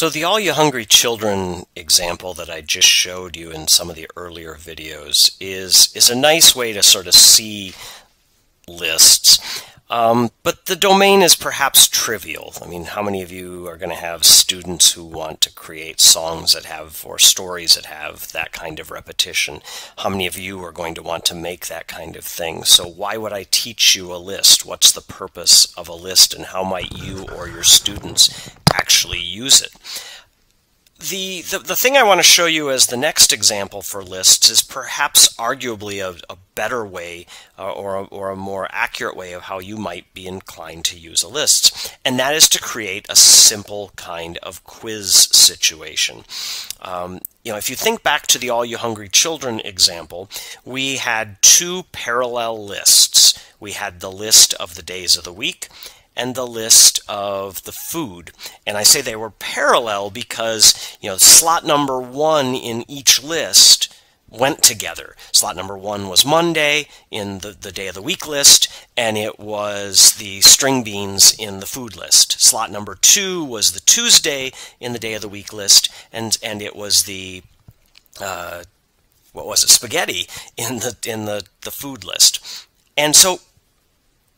So the All You Hungry Children example that I just showed you in some of the earlier videos is, is a nice way to sort of see lists. Um, but the domain is perhaps trivial. I mean, how many of you are going to have students who want to create songs that have, or stories that have that kind of repetition? How many of you are going to want to make that kind of thing? So why would I teach you a list? What's the purpose of a list and how might you or your students actually use it? The, the, the thing I want to show you as the next example for lists is perhaps arguably a, a better way uh, or, a, or a more accurate way of how you might be inclined to use a list. And that is to create a simple kind of quiz situation. Um, you know, if you think back to the All You Hungry Children example, we had two parallel lists. We had the list of the days of the week and the list of the food. And I say they were parallel because, you know, slot number one in each list went together. Slot number one was Monday in the, the day of the week list, and it was the string beans in the food list. Slot number two was the Tuesday in the day of the week list, and, and it was the uh, what was it, spaghetti in the in the, the food list. And so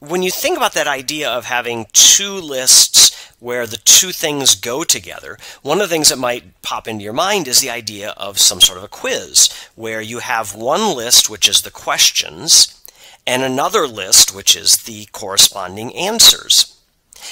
when you think about that idea of having two lists where the two things go together, one of the things that might pop into your mind is the idea of some sort of a quiz, where you have one list, which is the questions, and another list, which is the corresponding answers.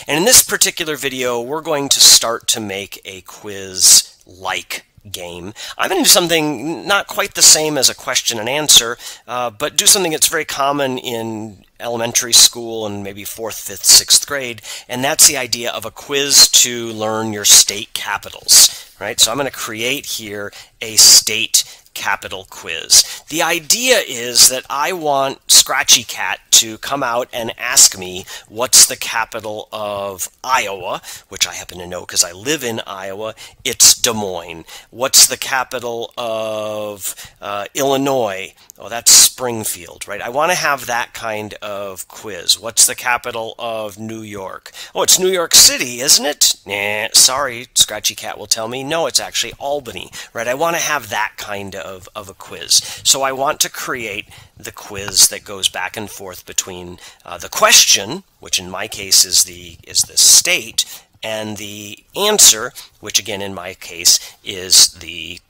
And in this particular video, we're going to start to make a quiz-like game. I'm going to do something not quite the same as a question and answer, uh, but do something that's very common in elementary school and maybe fourth, fifth, sixth grade, and that's the idea of a quiz to learn your state capitals. Right? So I'm going to create here a state capital quiz. The idea is that I want Scratchy Cat to come out and ask me what's the capital of Iowa, which I happen to know because I live in Iowa. It's Des Moines. What's the capital of uh, Illinois? Oh, that's Springfield, right? I want to have that kind of quiz. What's the capital of New York? Oh, it's New York City, isn't it? Nah, sorry, Scratchy Cat will tell me. No, it's actually Albany, right? I want to have that kind of, of a quiz. So I want to create the quiz that goes back and forth between uh, the question, which in my case is the is the state, and the answer, which again in my case is the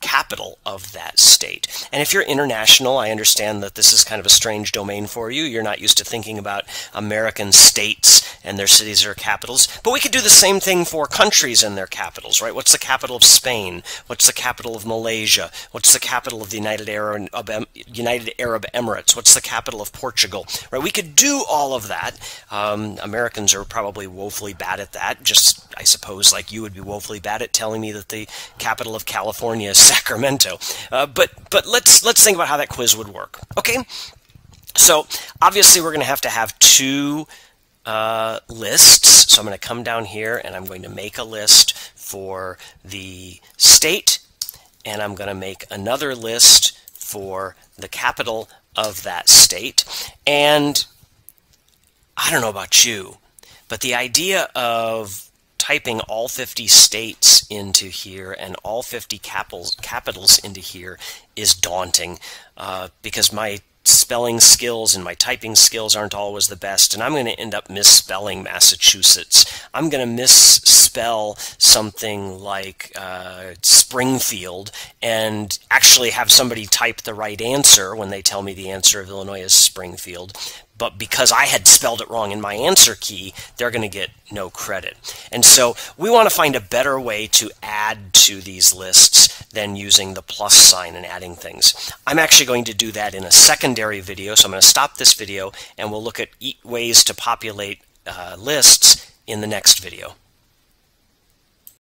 capital of that state. And if you're international, I understand that this is kind of a strange domain for you. You're not used to thinking about American states and their cities or capitals. But we could do the same thing for countries and their capitals, right? What's the capital of Spain? What's the capital of Malaysia? What's the capital of the United Arab, United Arab Emirates? What's the capital of Portugal? Right? We could do all of that. Um, Americans are probably woefully bad at that. Just, I suppose, like you would be woefully bad at telling me that the capital of California is Sacramento. Uh, but but let's let's think about how that quiz would work. Okay, so obviously we're going to have to have two uh, lists. So I'm going to come down here and I'm going to make a list for the state, and I'm going to make another list for the capital of that state. And I don't know about you, but the idea of typing all 50 states into here and all 50 capitals, capitals into here is daunting uh, because my spelling skills and my typing skills aren't always the best, and I'm going to end up misspelling Massachusetts. I'm going to misspell something like uh, Springfield and actually have somebody type the right answer when they tell me the answer of Illinois is Springfield but because I had spelled it wrong in my answer key, they're going to get no credit. And so we want to find a better way to add to these lists than using the plus sign and adding things. I'm actually going to do that in a secondary video, so I'm going to stop this video and we'll look at ways to populate uh, lists in the next video.